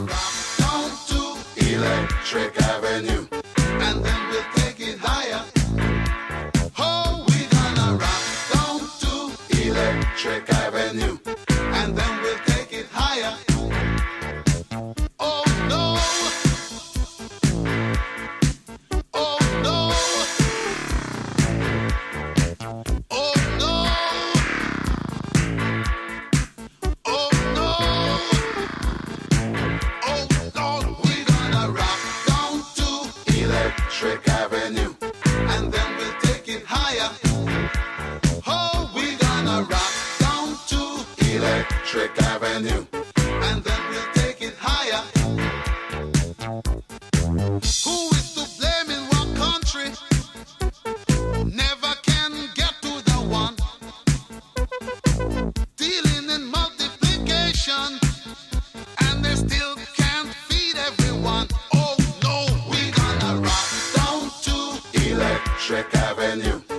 around down to Electric Avenue. And then we'll take it higher. Oh, we gonna rock down to Electric Electric Avenue. And then we'll take it higher. Oh, we gonna rock down to Electric Avenue. And then we'll take it higher. Who Shrek Avenue.